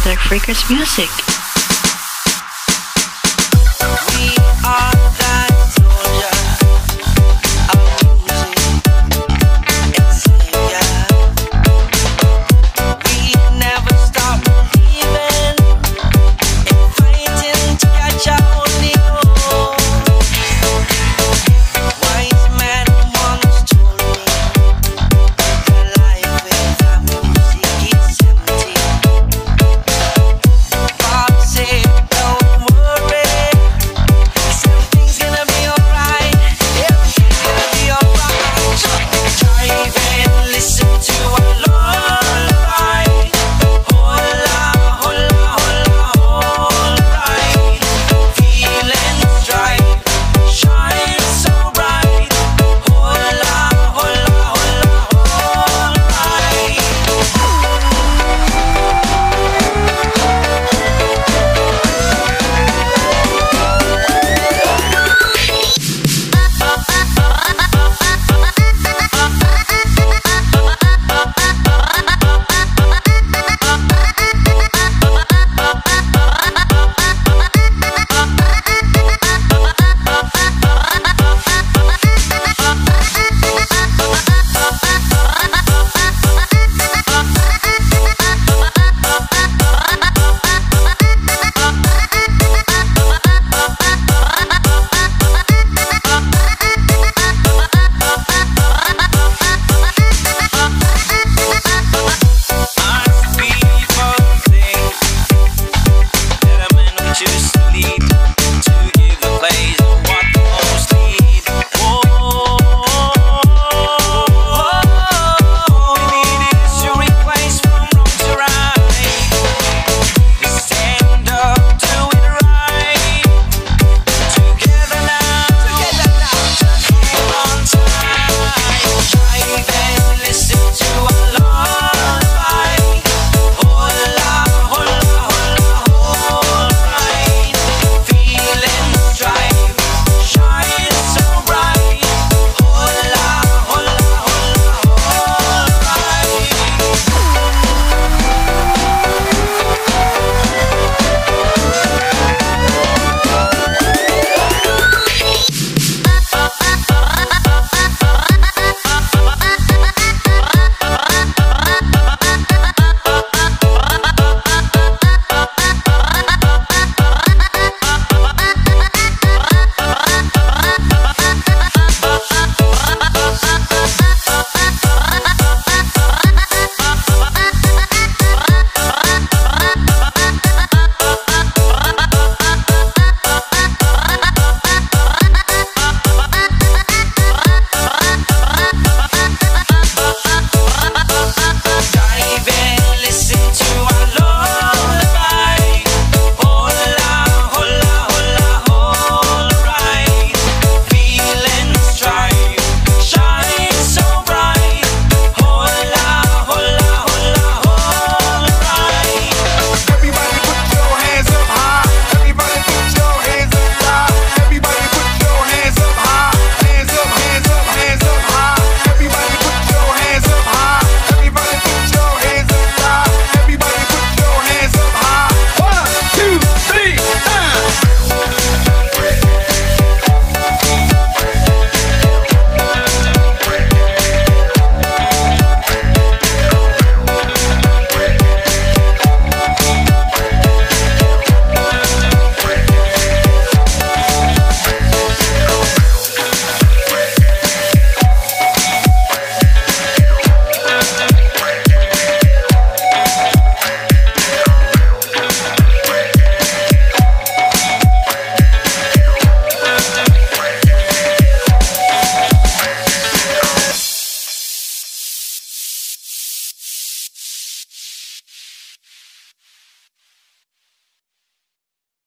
Deck Freakers music. listen to